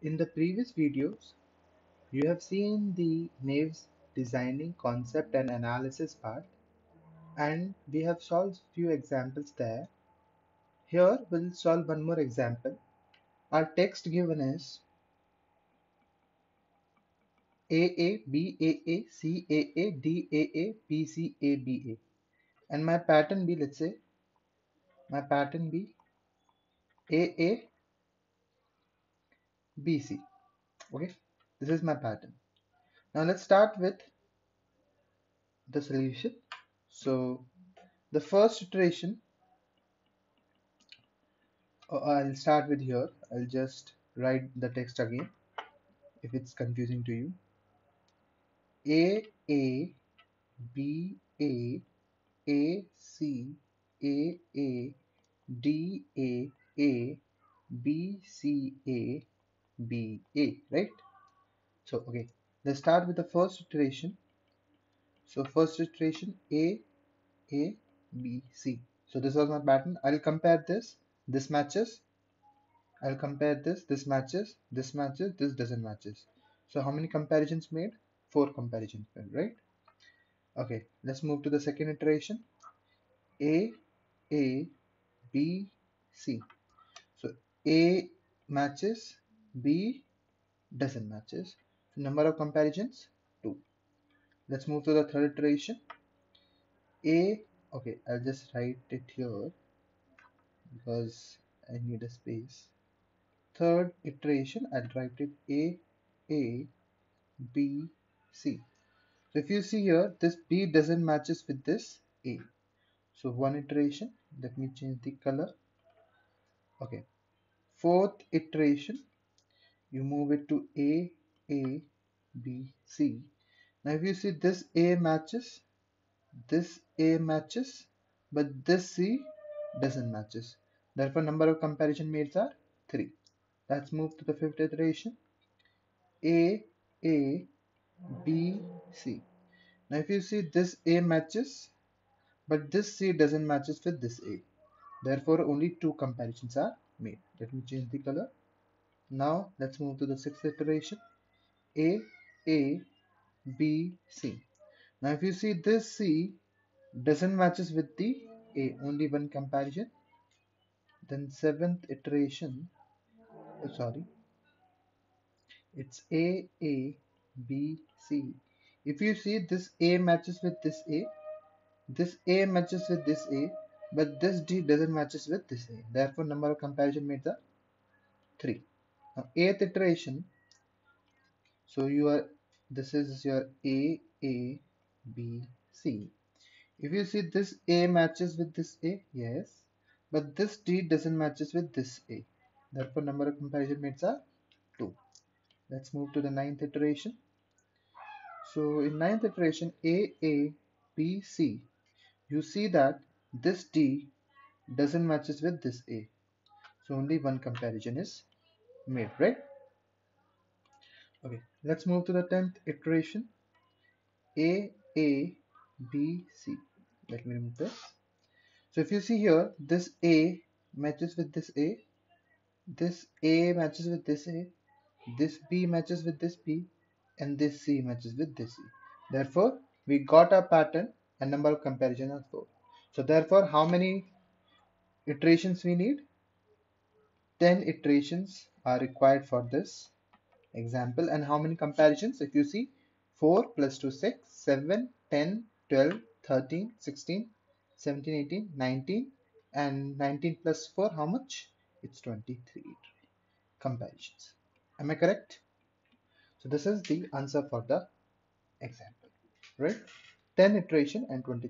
In the previous videos, you have seen the naive's designing concept and analysis part and we have solved few examples there. Here we'll solve one more example. Our text given is AA, BAA, CAA, DAA, PCABA and my pattern be let's say my pattern be AA, BC. Okay, this is my pattern. Now let's start with the solution. So the first iteration, uh, I'll start with here. I'll just write the text again if it's confusing to you. A A B A A C A A D A A B C A B A right? So okay. Let's start with the first iteration. So first iteration A A B C. So this was my pattern. I'll compare this. This matches. I'll compare this. This matches. This matches. This doesn't matches. So how many comparisons made? Four comparisons made right? Okay. Let's move to the second iteration. A A B C. So A matches B doesn't matches. Number of comparisons 2. Let's move to the third iteration. A okay, I'll just write it here because I need a space. Third iteration, I'll write it A A B C. So if you see here, this B doesn't matches with this A. So one iteration, let me change the color. Okay. Fourth iteration, you move it to A, A, B, C. Now if you see this A matches, this A matches, but this C doesn't matches. Therefore number of comparison mates are 3. Let's move to the fifth iteration. A, A, B, C. Now if you see this A matches, but this C doesn't matches with this A. Therefore only two comparisons are made. Let me change the color. Now let's move to the sixth iteration. A, A, B, C. Now if you see this C doesn't matches with the A, only one comparison. Then seventh iteration, oh, sorry, it's A, A, B, C. If you see this A matches with this A, this A matches with this A, but this D doesn't matches with this A. Therefore, number of comparison mates are 3. Eighth iteration. So you are this is your A A B C. If you see this A matches with this A, yes, but this D doesn't matches with this A. Therefore, number of comparison mates are two. Let's move to the ninth iteration. So in ninth iteration A A B C, you see that this D doesn't matches with this A. So only one comparison is made right? Okay let's move to the 10th iteration. A a b c. Let me remove this. So if you see here this a matches with this a this a matches with this a this b matches with this b and this c matches with this c. Therefore we got a pattern and number of comparison of 4 so therefore how many iterations we need 10 iterations are required for this example. And how many comparisons? If you see 4 plus 2 6 7 10 12 13 16 17 18 19 and 19 plus 4 how much? It's 23 comparisons. Am i correct? So this is the answer for the example. Right? 10 iteration and 23